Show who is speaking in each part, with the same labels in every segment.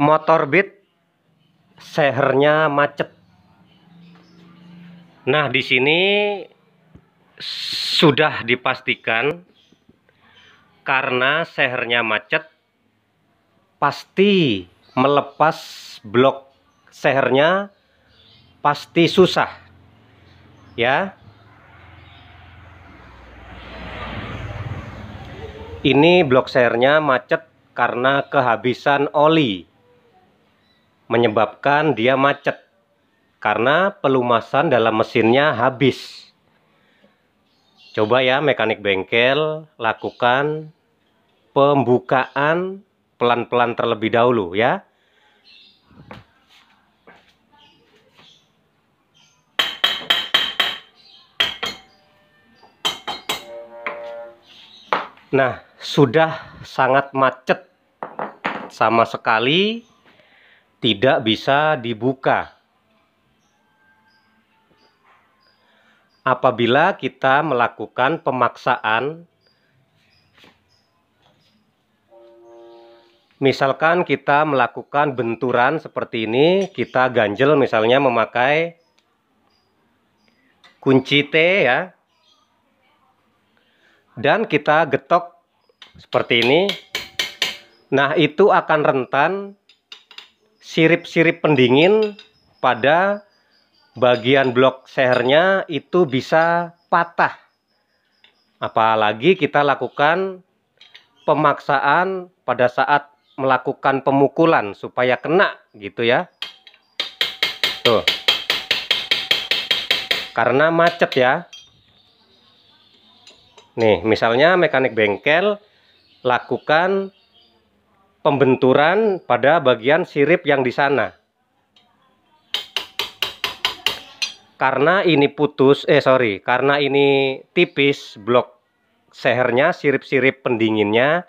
Speaker 1: motor beat sehernya macet. Nah, di sini sudah dipastikan karena sehernya macet pasti melepas blok sehernya pasti susah ya ini blok sehernya macet karena kehabisan oli menyebabkan dia macet karena pelumasan dalam mesinnya habis. Coba ya mekanik bengkel lakukan pembukaan pelan-pelan terlebih dahulu ya. Nah, sudah sangat macet sama sekali tidak bisa dibuka. Apabila kita melakukan pemaksaan, misalkan kita melakukan benturan seperti ini, kita ganjel misalnya memakai kunci T ya, dan kita getok seperti ini. Nah, itu akan rentan sirip-sirip pendingin pada bagian blok sehernya itu bisa patah. Apalagi kita lakukan pemaksaan pada saat melakukan pemukulan supaya kena gitu ya. Tuh. Karena macet ya. Nih, misalnya mekanik bengkel lakukan pembenturan pada bagian sirip yang di sana. Karena ini putus, eh sorry, karena ini tipis blok sehernya, sirip-sirip pendinginnya,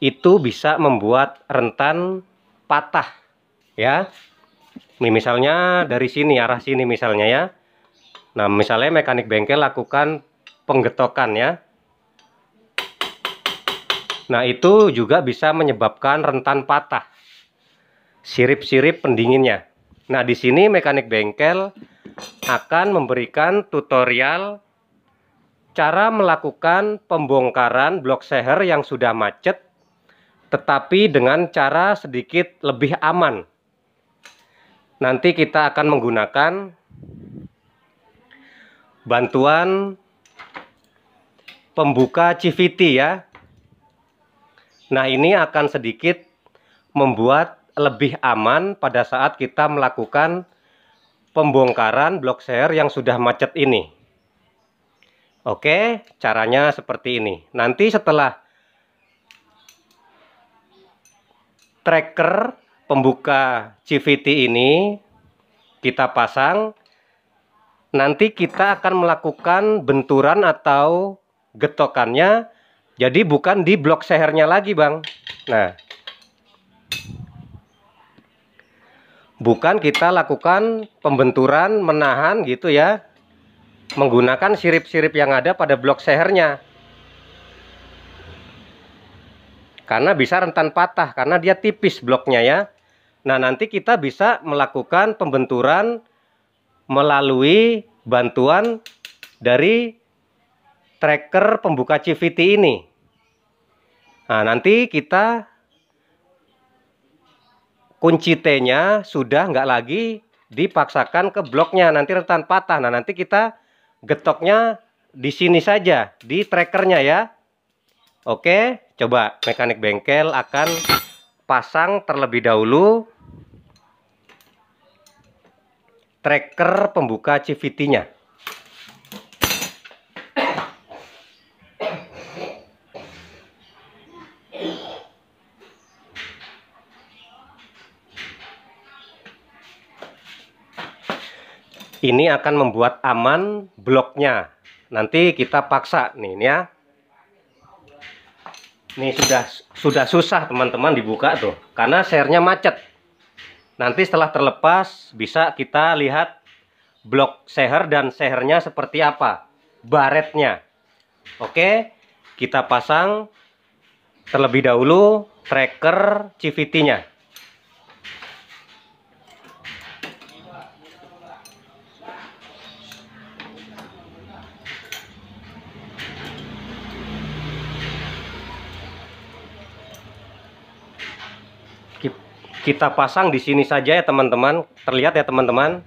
Speaker 1: itu bisa membuat rentan patah, ya. Nih misalnya dari sini, arah sini misalnya ya. Nah misalnya mekanik bengkel lakukan penggetokan ya. Nah, itu juga bisa menyebabkan rentan patah sirip-sirip pendinginnya. Nah, di sini mekanik bengkel akan memberikan tutorial cara melakukan pembongkaran blok seher yang sudah macet tetapi dengan cara sedikit lebih aman. Nanti kita akan menggunakan bantuan pembuka CVT ya Nah, ini akan sedikit membuat lebih aman pada saat kita melakukan pembongkaran blok share yang sudah macet ini. Oke, caranya seperti ini. Nanti setelah tracker pembuka CVT ini kita pasang, nanti kita akan melakukan benturan atau getokannya jadi bukan di blok sehernya lagi bang. Nah. Bukan kita lakukan pembenturan, menahan gitu ya. Menggunakan sirip-sirip yang ada pada blok sehernya. Karena bisa rentan patah, karena dia tipis bloknya ya. Nah nanti kita bisa melakukan pembenturan melalui bantuan dari tracker pembuka CVT ini. Nah, nanti kita kunci T-nya sudah nggak lagi dipaksakan ke bloknya, nanti rentan patah. Nah, nanti kita getoknya di sini saja, di trackernya ya. Oke, coba mekanik bengkel akan pasang terlebih dahulu tracker pembuka CVT-nya. Ini akan membuat aman bloknya. Nanti kita paksa nih ya. Ini sudah sudah susah teman-teman dibuka tuh karena sernya macet. Nanti setelah terlepas bisa kita lihat blok seher dan sehernya seperti apa baretnya. Oke kita pasang terlebih dahulu tracker CVT nya kita pasang di sini saja ya teman-teman. Terlihat ya teman-teman.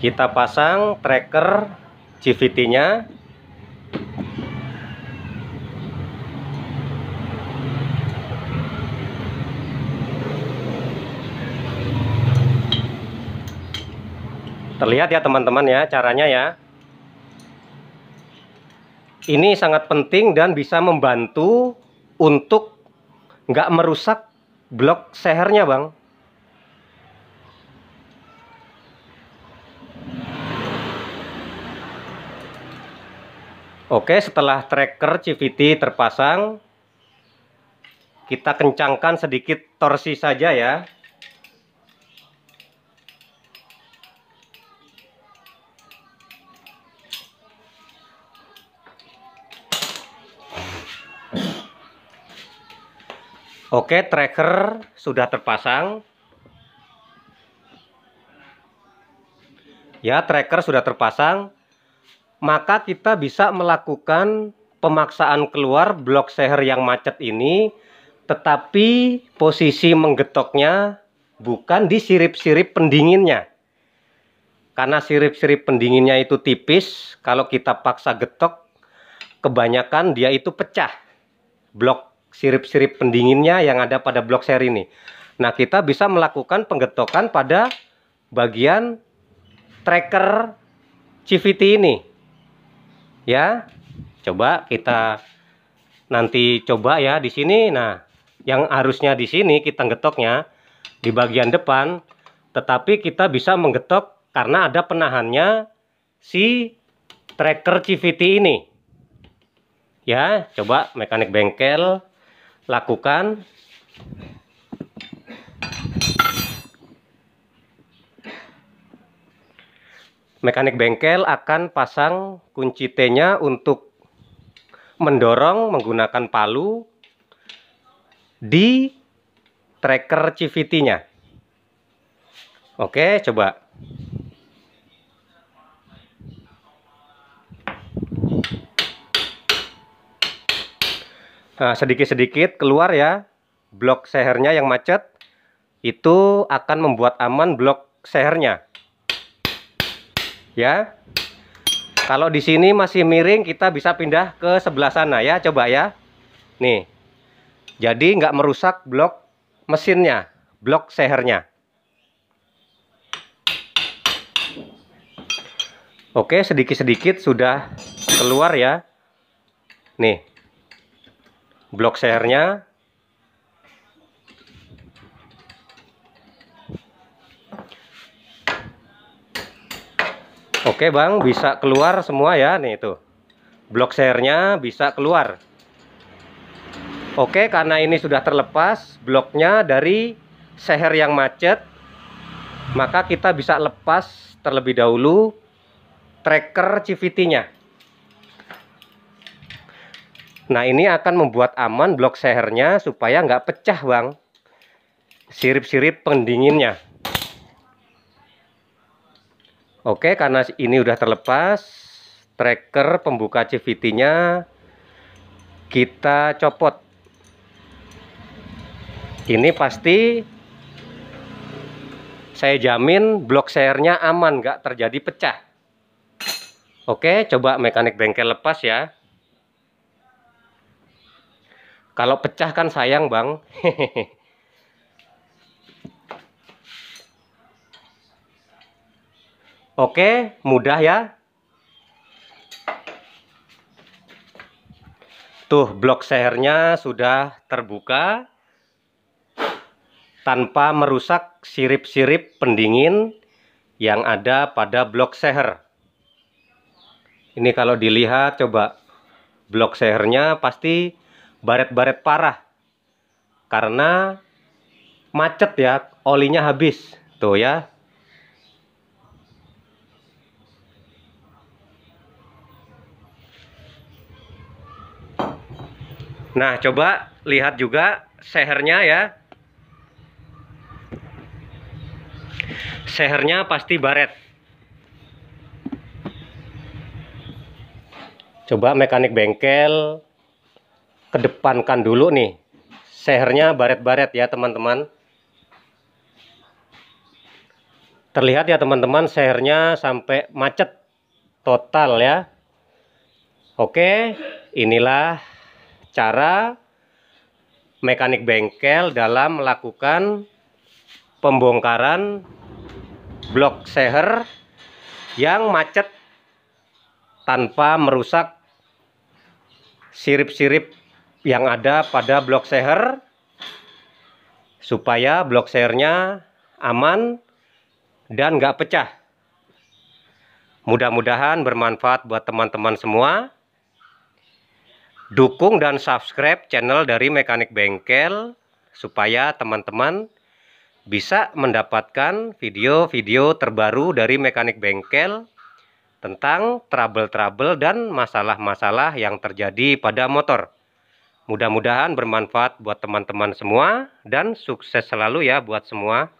Speaker 1: Kita pasang tracker CVT nya terlihat ya teman-teman ya caranya ya. Ini sangat penting dan bisa membantu untuk nggak merusak blok sehernya bang. Oke setelah tracker CVT terpasang kita kencangkan sedikit torsi saja ya Oke, tracker sudah terpasang. Ya, tracker sudah terpasang. Maka kita bisa melakukan pemaksaan keluar blok seher yang macet ini, tetapi posisi menggetoknya bukan di sirip-sirip pendinginnya. Karena sirip-sirip pendinginnya itu tipis, kalau kita paksa getok, kebanyakan dia itu pecah. Blok sirip-sirip pendinginnya yang ada pada blok seri ini. Nah, kita bisa melakukan penggetokan pada bagian tracker CVT ini. Ya, coba kita nanti coba ya di sini. Nah, yang harusnya di sini kita getoknya di bagian depan, tetapi kita bisa menggetok karena ada penahannya si tracker CVT ini. Ya, coba mekanik bengkel lakukan mekanik bengkel akan pasang kunci T-nya untuk mendorong menggunakan palu di tracker CVT-nya. Oke, coba. Sedikit-sedikit keluar ya. Blok sehernya yang macet itu akan membuat aman blok sehernya. Ya. Kalau di sini masih miring kita bisa pindah ke sebelah sana ya coba ya. Nih. Jadi nggak merusak blok mesinnya blok sehernya. Oke sedikit-sedikit sudah keluar ya. Nih blok share-nya Oke Bang, bisa keluar semua ya nih itu. Blok share-nya bisa keluar. Oke, karena ini sudah terlepas bloknya dari seher yang macet, maka kita bisa lepas terlebih dahulu tracker CVT-nya. Nah ini akan membuat aman blok sehernya supaya nggak pecah bang sirip-sirip pendinginnya. Oke karena ini udah terlepas tracker pembuka CVT-nya kita copot. Ini pasti saya jamin blok sehernya aman nggak terjadi pecah. Oke coba mekanik bengkel lepas ya. Kalau pecah kan sayang, Bang. Oke, mudah ya. Tuh, blok sehernya sudah terbuka tanpa merusak sirip-sirip pendingin yang ada pada blok seher. Ini kalau dilihat coba blok sehernya pasti baret-baret parah. Karena macet ya olinya habis. Tuh ya. Nah coba lihat juga sehernya ya. Sehernya pasti baret. Coba mekanik bengkel kedepankan dulu nih sehernya baret-baret ya teman-teman. Terlihat ya teman-teman sehernya sampai macet total ya. Oke inilah cara mekanik bengkel dalam melakukan pembongkaran blok seher yang macet tanpa merusak sirip-sirip yang ada pada blok seher supaya blok sehernya aman dan nggak pecah. Mudah-mudahan bermanfaat buat teman-teman semua. Dukung dan subscribe channel dari Mekanik Bengkel supaya teman-teman bisa mendapatkan video-video terbaru dari Mekanik Bengkel tentang trouble-trouble dan masalah-masalah yang terjadi pada motor. Mudah-mudahan bermanfaat buat teman-teman semua dan sukses selalu ya buat semua.